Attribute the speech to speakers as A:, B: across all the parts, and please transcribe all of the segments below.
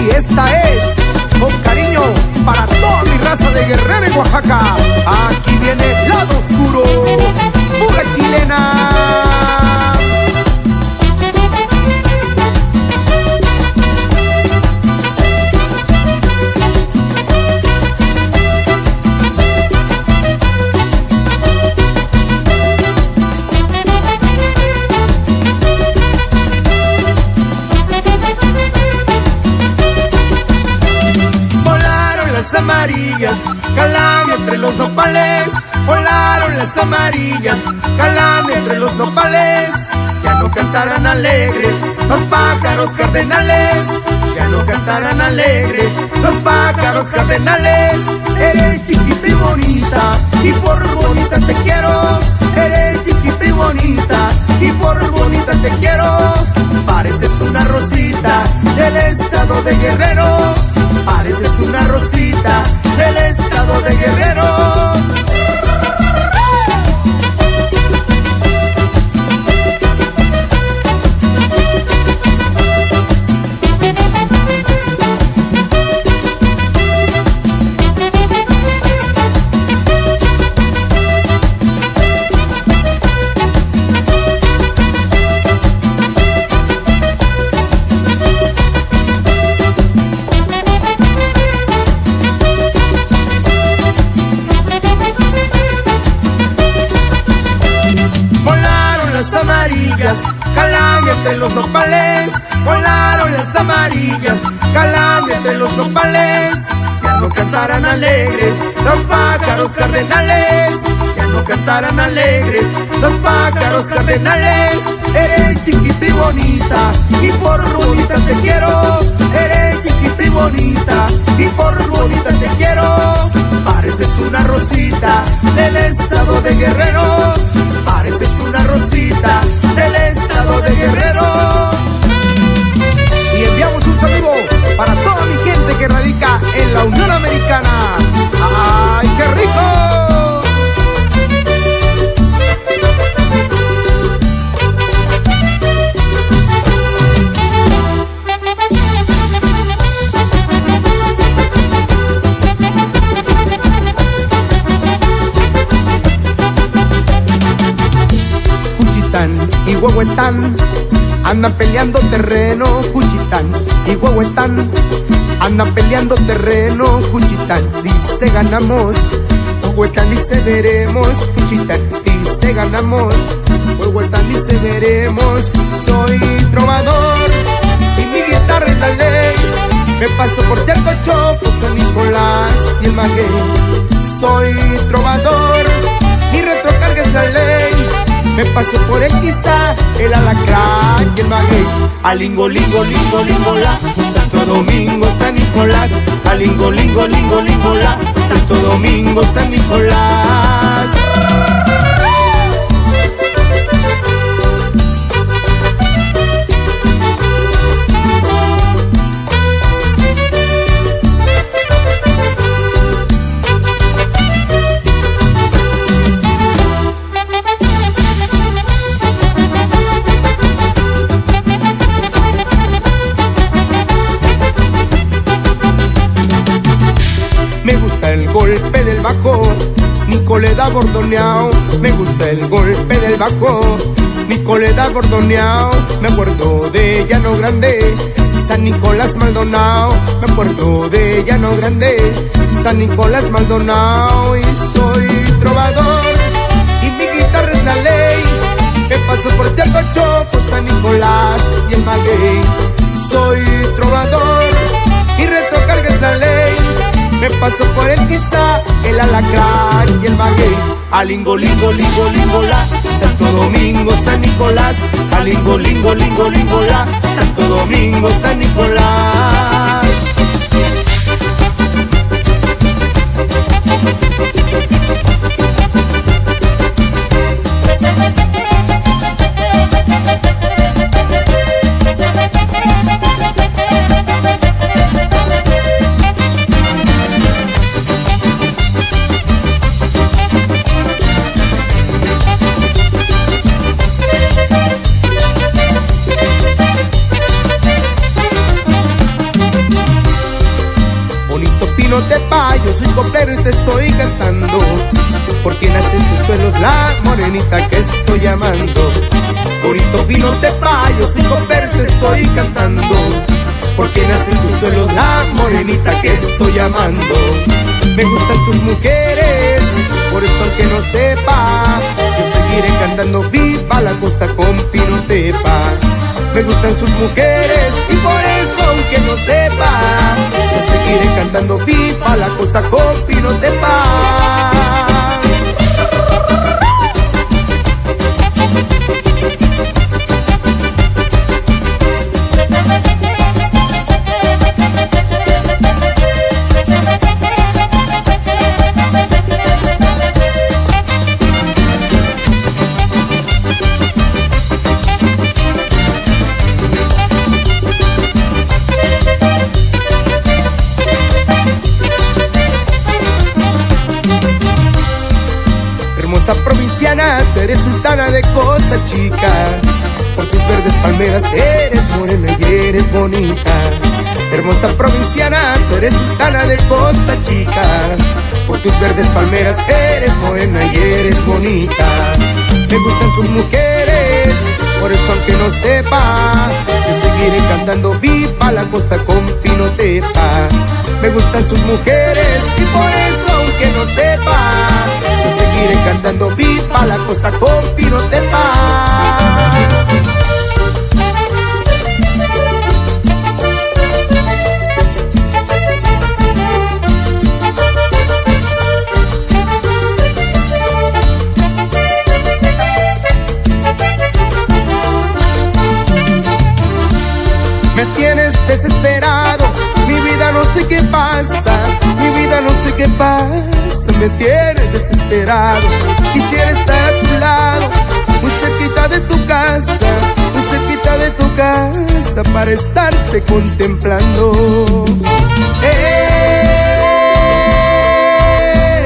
A: Y esta es con cariño para toda mi raza de Guerrero en Oaxaca. Aquí viene lado oscuro, pura chilena.
B: Las amarillas, calando entre los nopales, ya no cantarán alegres los pájaros cardenales, ya no cantarán alegres los pájaros cardenales, eres chiquita y bonita, y por bonita te quiero, eres chiquita y bonita, y por bonita te quiero, pareces una rosita del estado de Guerrero, pareces una rosita del estado de Guerrero. Los nopales, ya no cantarán alegres los pájaros cardenales, ya no cantarán alegres los pájaros cardenales, eres chiquita y bonita, y por bonita te quiero, eres chiquita y bonita, y por bonita te quiero, pareces una rosita del estado de Guerrero, pareces una rosita del estado de Guerrero.
A: Y enviamos un saludo y Huehuetán andan peleando terreno, Juchitán. Y Huehuetán andan peleando terreno, Juchitán. Dice ganamos, Huehuetán dice veremos, Juchitán dice ganamos, Huehuetán dice veremos, soy trovador y mi guitarra es la ley, me paso por Charco Choco, San Nicolás y el Maguey, soy trovador me paso por el quizá, el alacrán y el maguey. Alingo, lingo, lingo, lingo, la. Santo Domingo, San Nicolás. Alingo, lingo, lingo, lingo, la. Santo Domingo, San Nicolás. Golpe del bajo, Nicoleda bordoneao, me gusta el golpe del bajo, Nicoleda bordoneao, me acuerdo de Llano Grande, San Nicolás Maldonado, me acuerdo de Llano Grande, San Nicolás Maldonado, y soy trovador, y mi guitarra es la ley, me paso por Chaco Choco, San Nicolás y el Maguey, soy trovador, me paso por el quizá, el alacrán y el maguey. Alingo, lingo, lingo, lingo, la. Santo Domingo, San Nicolás. Alingo, lingo, lingo, lingo, la. Santo Domingo, San Nicolás. Que estoy amando. Me gustan tus mujeres, por eso aunque no sepa, yo seguiré cantando viva la costa con pinotepa. Me gustan sus mujeres y por eso aunque no sepa, yo seguiré cantando viva la costa con pinotepa. Provinciana, tú eres sultana de Costa Chica. Por tus verdes palmeras eres morena y eres bonita. Hermosa provinciana, tú eres sultana de Costa Chica. Por tus verdes palmeras eres morena y eres bonita. Me gustan tus mujeres, por eso aunque no sepa, yo seguiré cantando viva la costa con pinotepa. Me gustan sus mujeres y por eso aunque no sepa, seguiré cantando viva la costa con pirotepa. Me casa para estarte contemplando.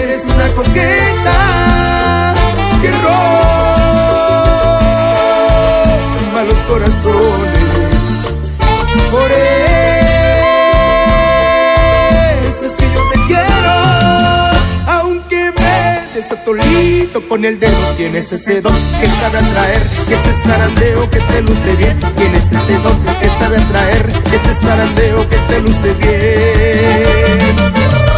A: Eres una coqueta Tolito con el dedo. Tienes ese don que sabe atraer ese zarandeo que te luce bien. Tienes ese don que sabe atraer Ese zarandeo que te luce bien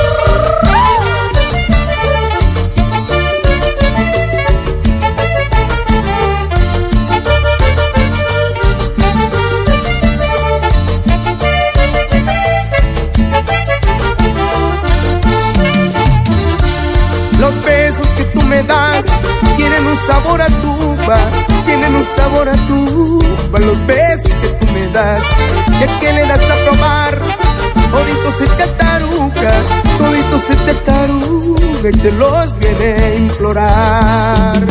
A: te los viene a implorar.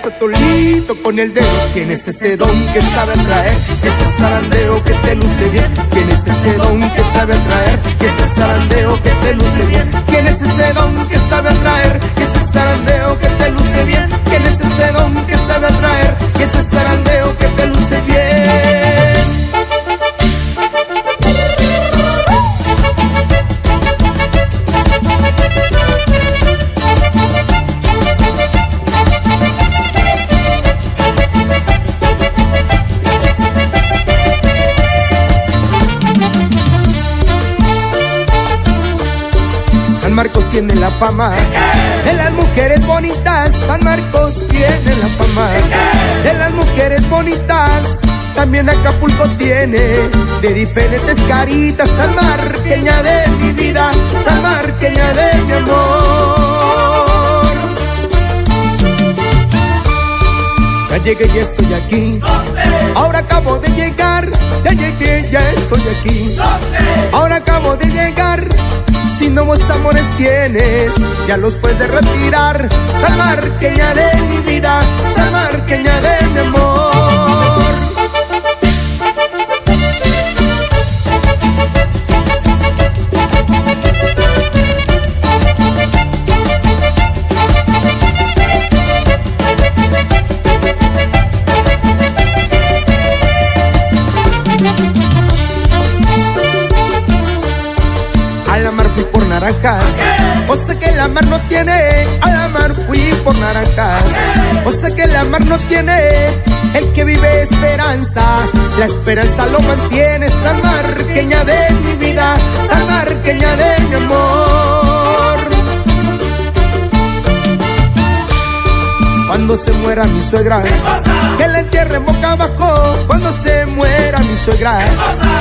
A: Tolito con el dedo. Tienes ese don que sabe atraer, ese zarandeo que te luce bien. Tienes ese don que sabe atraer, ese zarandeo que te luce bien. Tienes ese don que sabe atraer, ese zarandeo que te luce bien. Tienes ese don que sabe atraer, ese zarandeo que te luce bien. La fama de las mujeres bonitas. San Marcos tiene la fama de las mujeres bonitas. También Acapulco tiene de diferentes caritas. San Marqueña de mi vida, San Marqueña de mi amor. Ya llegué y estoy aquí. Ahora acabo de llegar. Ya llegué, ya estoy aquí. Ahora acabo de llegar nuevos amores tienes, ya los puedes retirar. Salmarqueña de mi vida, Salmarqueña de mi amor. O sé que la mar no tiene, a la mar fui por naranjas. O sé que la mar no tiene, el que vive esperanza. La esperanza lo mantiene, San Marqueña de mi vida, San Marqueña de mi amor. Cuando se muera mi suegra, que la entierren boca abajo. Cuando se muera mi suegra,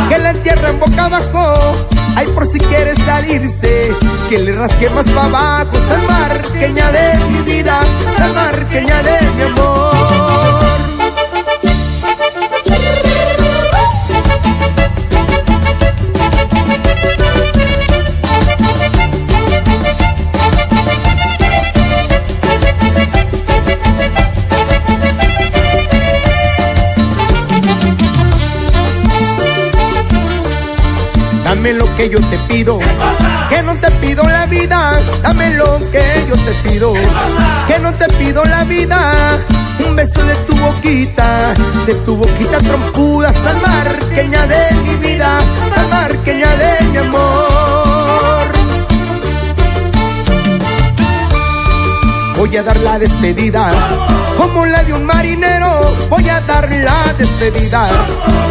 A: que la entierren boca abajo. Ay, por si quiere salirse, que le rasque más para abajo. San Marqueña de mi vida, San Marqueña de mi amor. Que no te pido la vida. Dame lo que yo te pido, que no te pido la vida. Un beso de tu boquita, de tu boquita trompuda, San Marqueña de mi vida, San Marqueña de mi amor. Voy a dar la despedida, como la de un marinero. Voy a dar la despedida,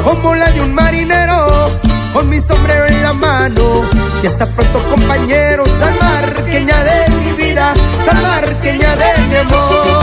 A: como la de un marinero con mi sombrero en la mano. Y hasta pronto, compañeros, San Marqueña de mi vida, San Marqueña de mi amor.